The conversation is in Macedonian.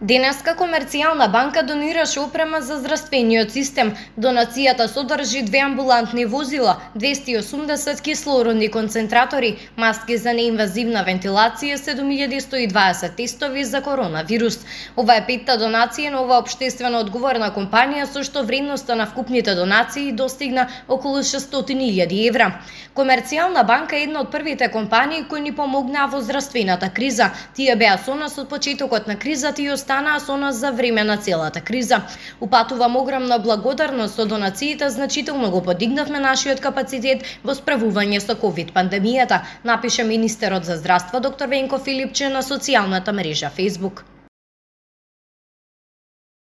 Денеска комерцијална банка донираше опрема за здравствениот систем. Донацијата содржи две амбулантни возила, 280 кислородни концентратори, маски за неинвазивна вентилација, 7120 тестови за коронавирус. Ова е петта донација на ова обштествено одговорна компанија со што вредноста на вкупните донации достигна околу 600.000 евра. Комерцијална банка е една од првите компании кои ни помогнаа во здравствената криза. Тие беа со нас од почетокот на кризата и станаа со нас за време на целата криза. Упатувам огромна благодарност со донациите, значително го подигнавме нашиот капацитет во справување со ковид пандемијата, напише министерот за здравство доктор Венко Филипче на социјалната мрежа Facebook.